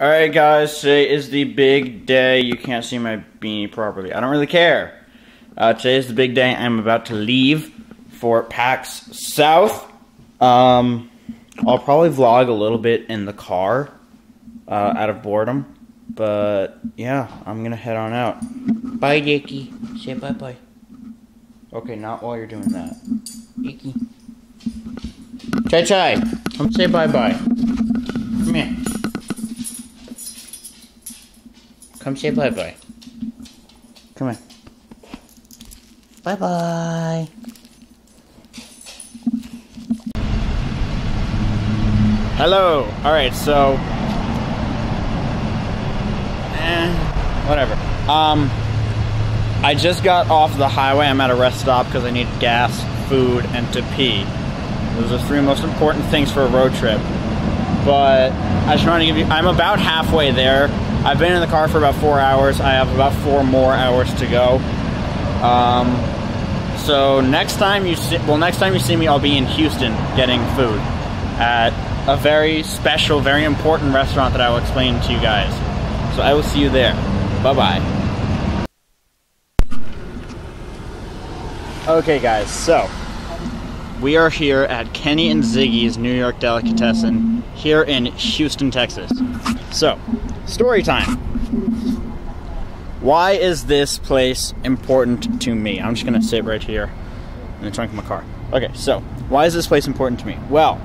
Alright guys, today is the big day. You can't see my beanie properly. I don't really care. Uh, today is the big day. I'm about to leave for PAX South. Um, I'll probably vlog a little bit in the car uh, out of boredom. But yeah, I'm gonna head on out. Bye, Dicky. Say bye bye. Okay, not while you're doing that. Dicky. Chai Chai, come say bye bye. Come here. Come say bye bye. Come on. Bye bye. Hello. All right, so eh, whatever. Um, I just got off the highway. I'm at a rest stop because I need gas, food, and to pee. Those are the three most important things for a road trip. But I just want to give you. I'm about halfway there. I've been in the car for about four hours. I have about four more hours to go. Um, so next time you see, well, next time you see me, I'll be in Houston getting food at a very special, very important restaurant that I will explain to you guys. So I will see you there. Bye bye. Okay, guys. So we are here at Kenny and Ziggy's New York Delicatessen here in Houston, Texas. So, story time. Why is this place important to me? I'm just gonna sit right here in the trunk of my car. Okay, so why is this place important to me? Well,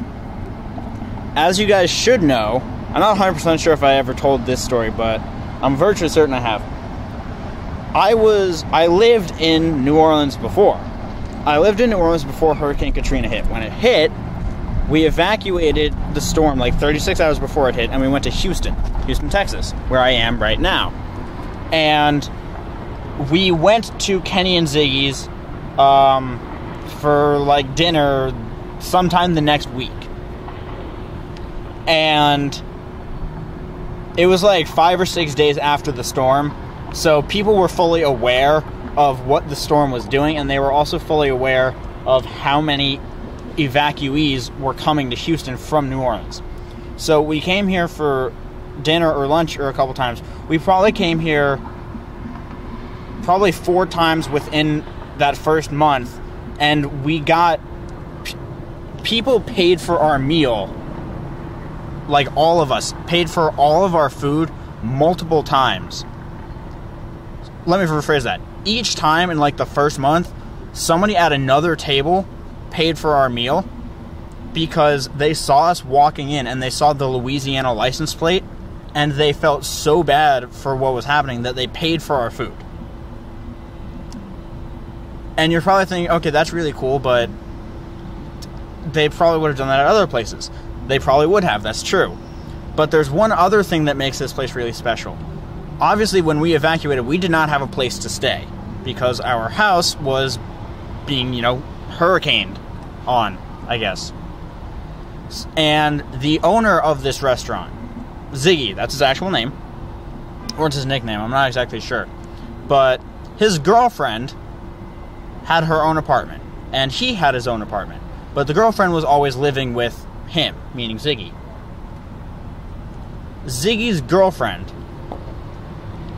as you guys should know, I'm not 100% sure if I ever told this story, but I'm virtually certain I have. I was I lived in New Orleans before. I lived in New Orleans before Hurricane Katrina hit. When it hit, we evacuated the storm like 36 hours before it hit, and we went to Houston, Houston, Texas, where I am right now. And we went to Kenny and Ziggy's um, for like dinner sometime the next week. And it was like five or six days after the storm, so people were fully aware of what the storm was doing, and they were also fully aware of how many evacuees were coming to Houston from New Orleans. So we came here for dinner or lunch or a couple times. We probably came here probably four times within that first month, and we got p- people paid for our meal. Like all of us paid for all of our food multiple times. Let me rephrase that. Each time in like the first month, somebody at another table paid for our meal because they saw us walking in and they saw the Louisiana license plate and they felt so bad for what was happening that they paid for our food. And you're probably thinking, okay, that's really cool, but they probably would have done that at other places. They probably would have, that's true. But there's one other thing that makes this place really special. Obviously, when we evacuated, we did not have a place to stay because our house was being, you know, hurricaned on, I guess. And the owner of this restaurant, Ziggy, that's his actual name, or it's his nickname, I'm not exactly sure. But his girlfriend had her own apartment, and he had his own apartment. But the girlfriend was always living with him, meaning Ziggy. Ziggy's girlfriend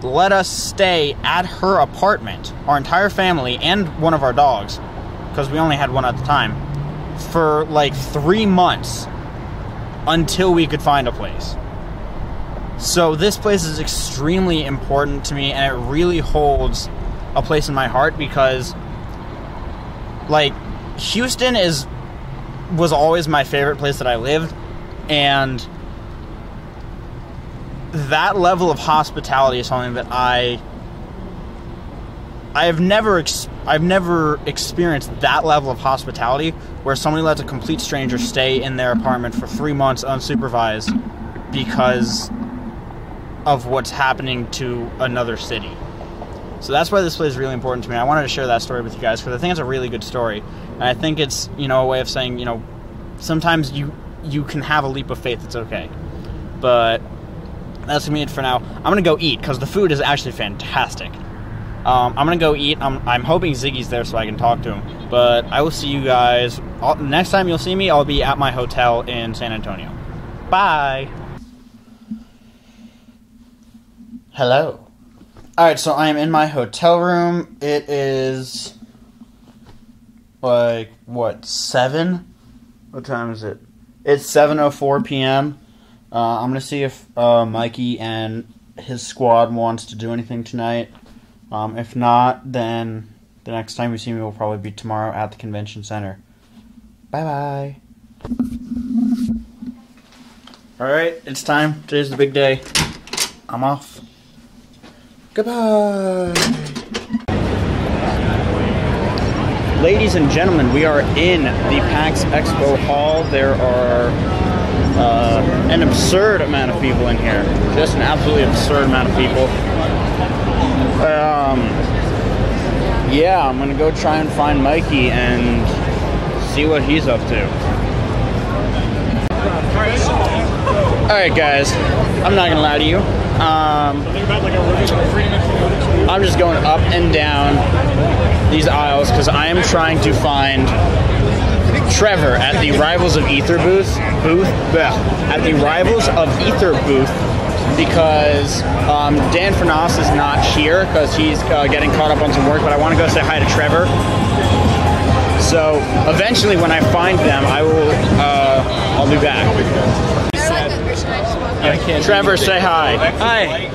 let us stay at her apartment, our entire family and one of our dogs, because we only had one at the time, for like three months until we could find a place. So this place is extremely important to me, and it really holds a place in my heart because, like, Houston is was always my favorite place that I lived, and that level of hospitality is something that I I have never ex- I've never experienced that level of hospitality where somebody lets a complete stranger stay in their apartment for 3 months unsupervised because of what's happening to another city. So that's why this place is really important to me. I wanted to share that story with you guys because I think it's a really good story. And I think it's, you know, a way of saying, you know, sometimes you you can have a leap of faith. It's okay. But that's gonna be it for now. I'm gonna go eat because the food is actually fantastic. Um, I'm gonna go eat. I'm, I'm hoping Ziggy's there so I can talk to him. But I will see you guys I'll, next time. You'll see me. I'll be at my hotel in San Antonio. Bye. Hello. Alright, so I am in my hotel room. It is like what, seven? What time is it? It's seven oh four PM. Uh, I'm gonna see if uh, Mikey and his squad wants to do anything tonight. Um, if not, then the next time you see me will probably be tomorrow at the convention center. Bye bye. Alright, it's time. Today's the big day. I'm off. Goodbye. Ladies and gentlemen, we are in the PAX Expo Hall. There are uh, an absurd amount of people in here. Just an absolutely absurd amount of people. Um, yeah, I'm gonna go try and find Mikey and see what he's up to. Alright, guys, I'm not gonna lie to you. Um, I'm just going up and down these aisles because I am trying to find Trevor at the Rivals of Aether booth. Booth at the Rivals of Aether booth because um, Dan Fornace is not here because he's uh, getting caught up on some work. But I want to go say hi to Trevor. So eventually, when I find them, I will. Uh, I'll be back. Trevor, say hi. Hi.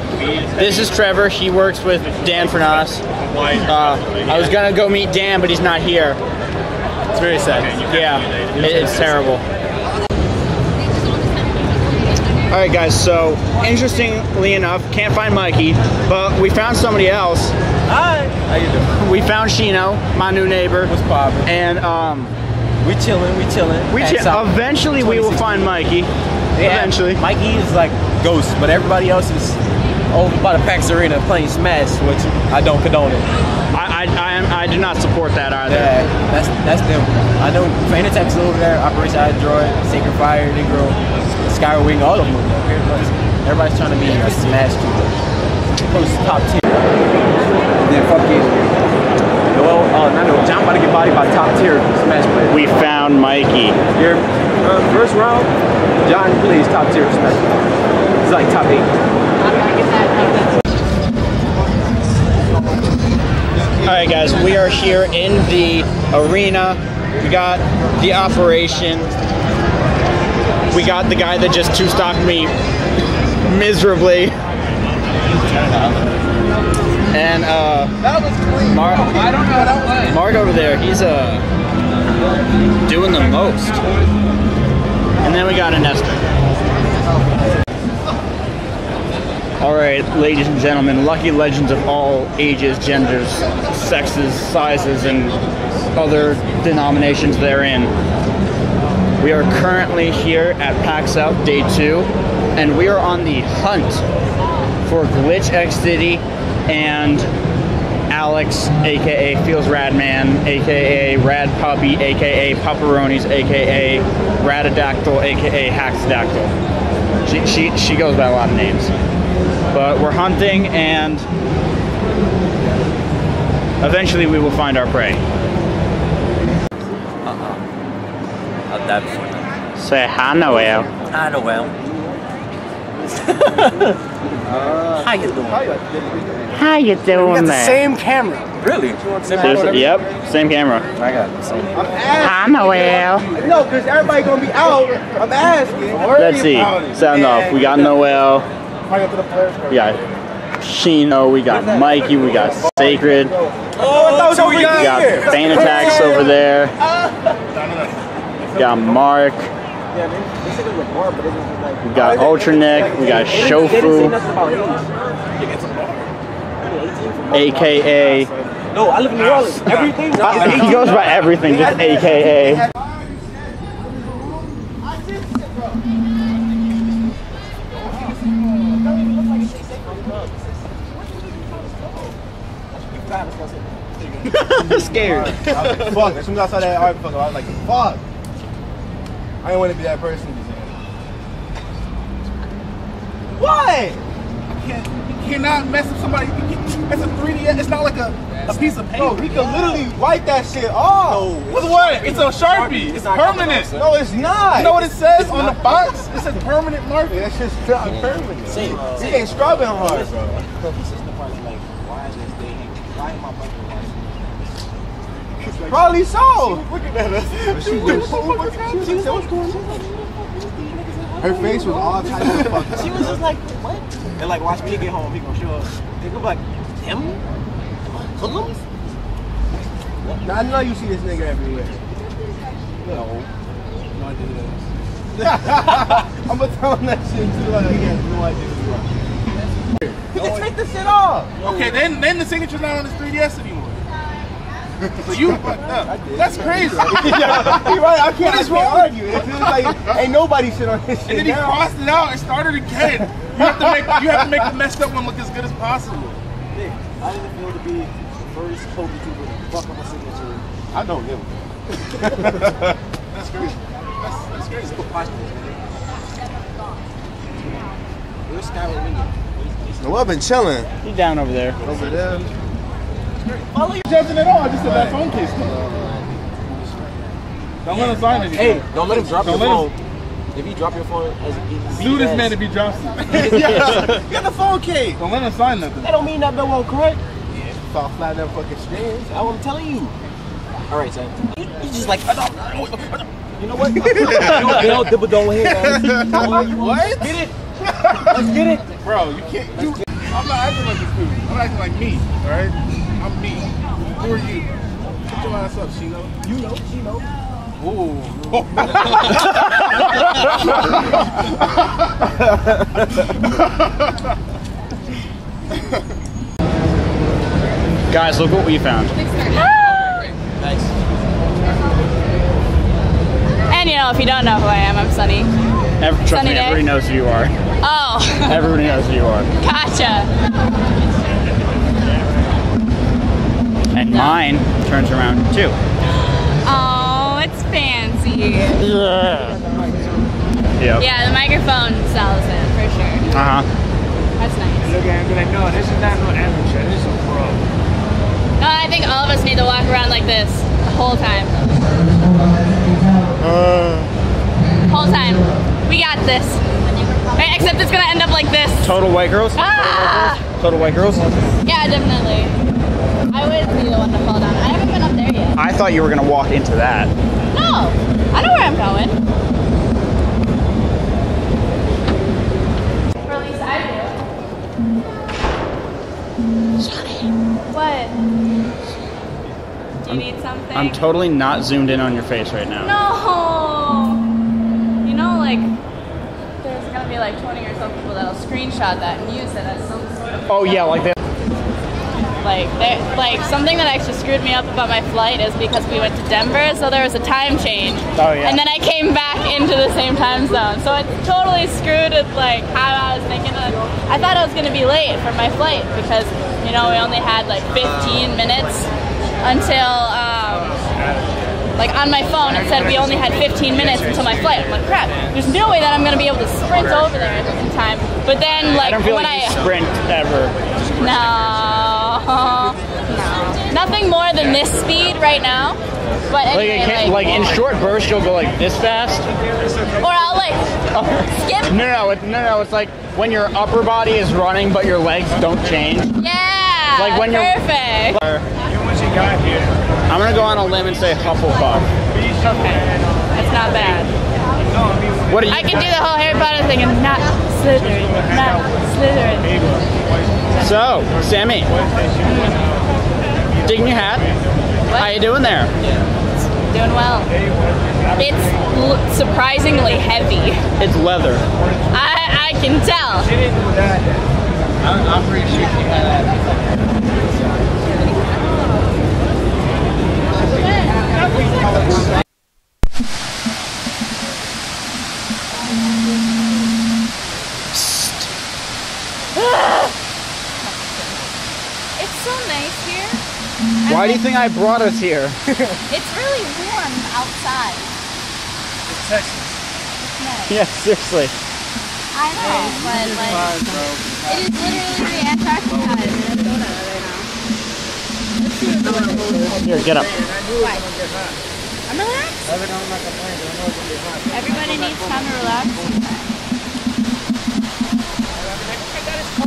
This is Trevor. He works with Dan Fornace. Uh, I was gonna go meet Dan, but he's not here. It's very sad. Yeah, it's terrible. All right, guys. So, interestingly enough, can't find Mikey, but we found somebody else. Hi. How you doing? We found Shino, my new neighbor, What's poppin'? and um, We chilling. We chilling. we Hang ch- eventually we will find Mikey. Yeah, Eventually. Mikey is like ghost, but everybody else is over by the PAX Arena playing Smash, which I don't condone it. I I, I, am, I do not support that either. Yeah, that's that's them. I know Fanatech's over there, Operation Android, Sacred Fire, Negro, Skywing, all of them. Everybody's, everybody's trying to be a Smash dude. Close to top tier. Then fucking Noel, uh, not Noel, John about to get bodied by top tier Smash players. We found Mikey. Your uh, first round, John plays top tier Smash. He's like top eight. All right, guys, we are here in the arena. We got the operation. We got the guy that just two stocked me miserably. And uh, That was clean. Mark, I don't know. Mark over there, he's uh doing the most. And then we got a Nestor. All right, ladies and gentlemen, lucky legends of all ages, genders, sexes, sizes, and other denominations therein. We are currently here at PAX South Day 2, and we are on the hunt for Glitch X City and Alex, aka Feels Rad Man, aka Rad Puppy, aka Pupperonis, aka Radadactyl, aka Haxdactyl. She, she, she goes by a lot of names. But we're hunting and eventually we will find our prey. Not that funny. Say hi, Noel. I know well. How you doing? How you doing there? Same camera. Really? Seriously? Yep, same camera. I got the same. I'm asking. Hi, Noel. No, because everybody gonna be out. I'm asking. Let's see. Sound off. We got Noel. Probably to the players. We got Shino. We got Mikey. We got Sacred. We Oh, so we got got Fan Attacks over there. We got Mark. Yeah, they, they said it was a bar, but it was like. We got Ultra Ultraneck. We got They didn't say Shofu, nothing about aka. No, I live in New Orleans. Everything. He goes by everything, just aka. Scared. Fuck. As soon as I saw that article, I was like, fuck. I didn't want to be that person. What? You cannot mess up somebody. It's a 3D. It's not like a, a piece of paper. Bro, he can literally wipe that shit off. With what? It's a sharpie. It's permanent. No, it's not. You know what it says on the box? It says permanent marker. That's just not permanent. He ain't scrubbing hard, bro. Probably so. Looking at us. Her face was all types of fucked She was just like, what? And like, watch me get home. He gonna show up. They go like, him? Hoodlums? Now, I know you see this nigga everywhere. No. No, I did I'm gonna tell him that shit too. Like, he has no idea who you are. He can take the shit off. Okay, then then the signature's not on his 3DS anymore. So you fucked up. That's crazy. yeah, he right. I can't, What is I wrong? argue. It feels like ain't nobody shit on this shit And then he now. crossed it out and started again. You have to make you have to make the messed up one look as good as possible. Nick, how did it feel to be the first Kobe to fuck up a signature? I don't give a That's crazy. That's, that's crazy. Super positive, man. Where's Skylar Winnie? No, I've been chilling He's down over there. over there. Follow you judging at all. I just said that phone case. Don't let him sign anything. Hey, don't let him drop Don't your let phone. If you drop your phone, as easy Sue this man if he drops it. yeah, get the phone case. Don't let him sign nothing. That don't mean that bill won't correct. Yeah, fall flat them fucking strings. I'm telling you. All right, son. You, you just like, I don't, I don't, I don't. you know what? you know, dibble don't hit. What? Get it? Let's get it. Bro, you can't. You, I'm not acting like this dude. I'm acting like me. All right? I'm me. Who are you? Put your ass up, Shino. You know, she know. Ooh. Guys, look what we found. Nice. And you know, if you don't know who I am, I'm Sunny. Every, trust Sunny me, everybody knows who you are. Oh, Everybody knows who you are. gotcha. And mine turns around too. Oh, it's fancy. Yeah. Yep. Yeah, the microphone sells it for sure. Uh huh. That's nice. Look at him, be like, no, this is not no amateur. This is a pro. No, I think all of us need to walk around like this the whole time. Whole time. We got this. Except it's gonna end up like this. Total white girls. Ah! Total white girls. Yeah, definitely. I would be the one to fall down. I haven't been up there yet. I thought you were gonna walk into that. No, I know where I'm going. Or at least I do. What? Do you need something? I'm totally not zoomed in on your face right now. No. You know, like be like 20 or so people that'll screenshot that and use it as some sort of Oh yeah, like that. like like something that actually screwed me up about my flight is because we went to Denver, so there was a time change. Oh, yeah. And then I came back into the same time zone, so it's totally screwed with like how I was thinking. Of, I thought I was gonna be late for my flight because you know we only had like 15 minutes until. Um, like on my phone, it said we only had 15 minutes until my flight. I'm like, crap. There's no way that I'm gonna be able to sprint over there in time. But then, like I don't feel when like I you sprint ever. no, no, nothing more than this speed right now. But Like, anyway, it can't, like in short bursts, you'll go like this fast. or I'll like oh. skip. No, no, it, no, no. It's like when your upper body is running, but your legs don't change. Yeah, Like when you're- perfect. I'm gonna go on a limb and say Hufflepuff. That's not bad. What are you? I can do the whole Harry Potter thing and not Slytherin, not Slytherin. So, Sammy, digging your hat. How you doing there? Doing well. It's l- surprisingly heavy. It's leather. I I can tell. I'm, I'm pretty sure you had that. It's so nice here. Why do you think I brought us here? It's really warm outside. It's Texas. It's nice. yeah, seriously. I I know, but like, it is literally Antarctica Here, get up. Why? I'm relaxed. Everybody needs time to relax.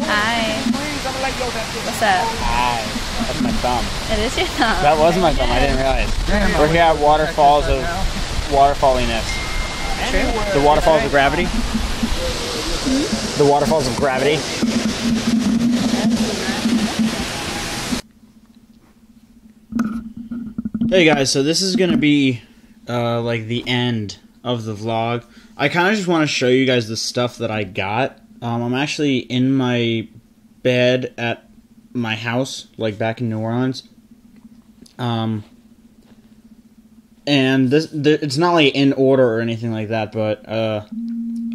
Hi. What's up? Hi. That's my thumb. It is your thumb. That was my thumb. I didn't realize. We're here at Waterfalls of Waterfalliness. The Waterfalls of Gravity. Hmm? The Waterfalls of Gravity. Hey guys, so this is gonna be uh, like the end of the vlog. I kind of just want to show you guys the stuff that I got. Um, I'm actually in my bed at my house, like back in New Orleans. Um, and this, th- it's not like in order or anything like that, but uh,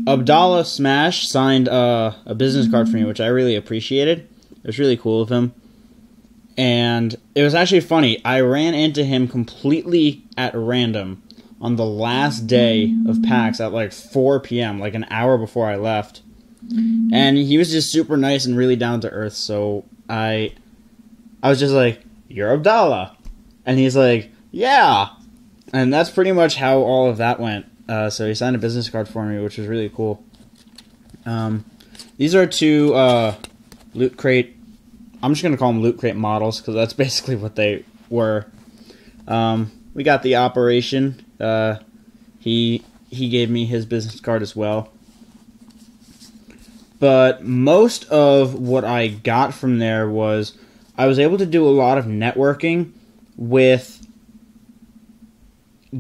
Abdallah Smash signed uh, a business card for me, which I really appreciated. It was really cool of him. And it was actually funny. I ran into him completely at random on the last day of PAX at like 4 p.m., like an hour before I left. And he was just super nice and really down to earth. So I, I was just like, "You're Abdallah," and he's like, "Yeah," and that's pretty much how all of that went. Uh, so he signed a business card for me, which was really cool. Um, these are two uh, loot crate. I'm just gonna call them loot crate models because that's basically what they were. Um, we got the operation. Uh, he he gave me his business card as well. But most of what I got from there was I was able to do a lot of networking with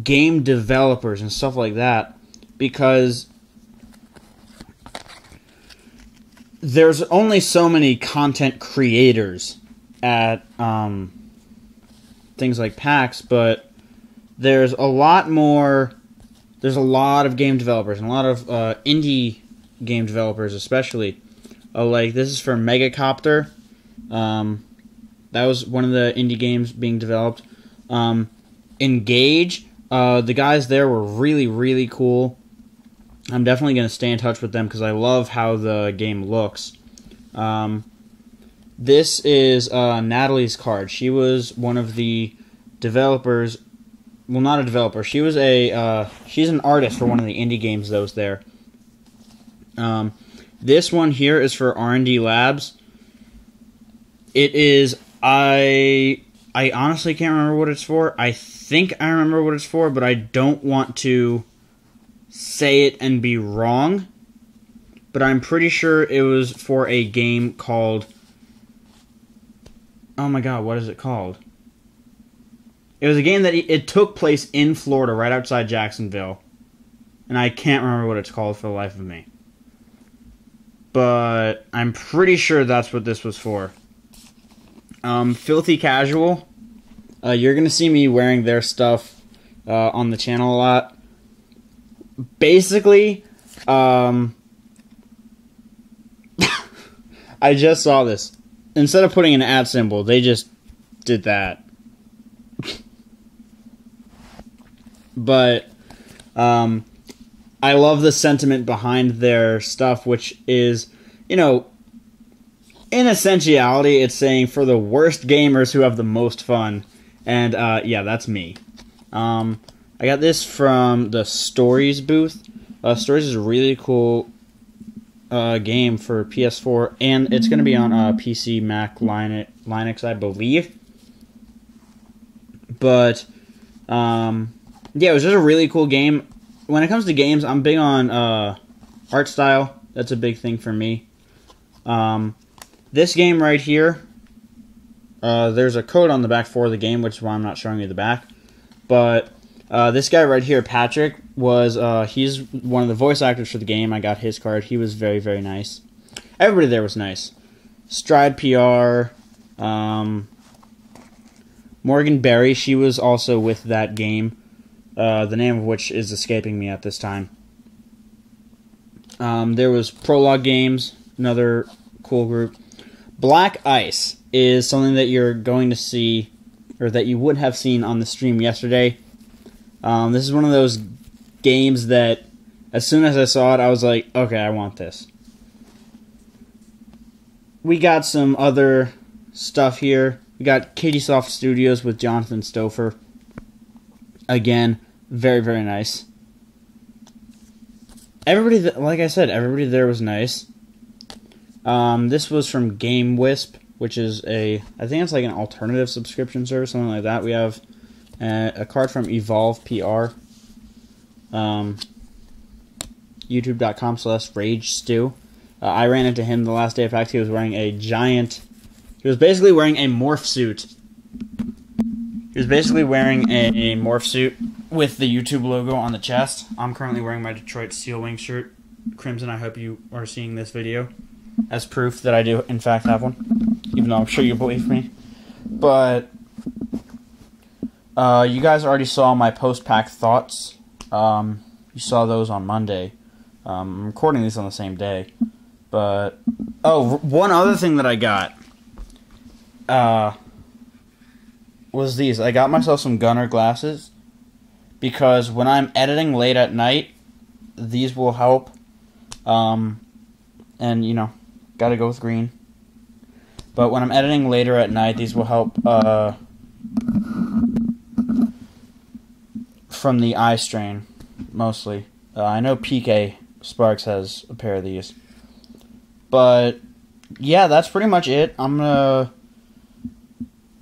game developers and stuff like that because there's only so many content creators at um, things like PAX, but there's a lot more. There's a lot of game developers and a lot of uh, indie game developers, especially. Uh, like this is for Megacopter. Um, that was one of the indie games being developed. Um, Engage. Uh, the guys there were really, really cool. I'm definitely going to stay in touch with them because I love how the game looks. Um, this is uh, Natalie's card. She was one of the developers. Well, not a developer. She was a. Uh, she's an artist for one of the indie games that was there. Um, this one here is for R and D Labs. It is. I. I honestly can't remember what it's for. I think I remember what it's for, but I don't want to say it and be wrong, but I'm pretty sure it was for a game called. Oh my god, what is it called? It was a game that it took place in Florida, right outside Jacksonville, and I can't remember what it's called for the life of me. But I'm pretty sure that's what this was for. Um, Filthy Casual. Uh, you're gonna see me wearing their stuff uh, on the channel a lot basically, um, I just saw this. Instead of putting an at symbol, they just did that. but um, I love the sentiment behind their stuff, which is, you know, in essentiality, it's saying for the worst gamers who have the most fun. And uh, yeah, that's me. Um, I got this from the Stories booth. Uh, Stories is a really cool uh, game for PS4, and it's going to be on uh, PC, Mac, Linux, I believe. But um, yeah, it was just a really cool game. When it comes to games, I'm big on uh, art style. That's a big thing for me. Um, this game right here, uh, there's a code on the back for the game, which is why I'm not showing you the back. But uh, this guy right here, Patrick, was uh, he's one of the voice actors for the game. I got his card. He was very very nice. Everybody there was nice. Stride PR, um, Morgan Berry. She was also with that game. Uh, the name of which is escaping me at this time. Um, there was Prologue Games, another cool group. Black Ice is something that you're going to see, or that you would have seen on the stream yesterday. Um, this is one of those games that As soon as I saw it, I was like, okay, I want this. We got some other stuff here. We got Katie Soft Studios with Jonathan Stouffer. Again, very, very nice. Everybody, th- like I said, everybody there was nice. Um, this was from Game Wisp, which is a, I think it's like an alternative subscription service, something like that. We have uh, a card from Evolve PR. Um, YouTube.com slash Rage Stew. Uh, I ran into him the last day of PAX. He was wearing a giant. He was basically wearing a morph suit. He was basically wearing a, a morph suit with the YouTube logo on the chest. I'm currently wearing my Detroit Steel Wing shirt. Crimson, I hope you are seeing this video as proof that I do, in fact, have one. Even though I'm sure you believe me. But uh, you guys already saw my post PAX thoughts. Um, you saw those on Monday. Um, I'm recording these on the same day. But oh, one other thing that I got uh, was these. I got myself some Gunnar glasses because when I'm editing late at night, these will help. Um, and you know, gotta go with green. But when I'm editing later at night, these will help uh, from the eye strain mostly. Uh, I know PK Sparks has a pair of these. But yeah, that's pretty much it. I'm gonna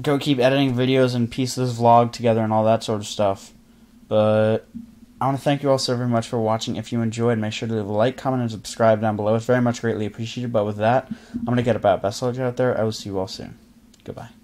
go keep editing videos and piece this vlog together and all that sort of stuff. But I want to thank you all so very much for watching. If you enjoyed, make sure to leave a like, comment, and subscribe down below. It's very much greatly appreciated. But with that, I'm gonna get about best out there. I will see you all soon. Goodbye.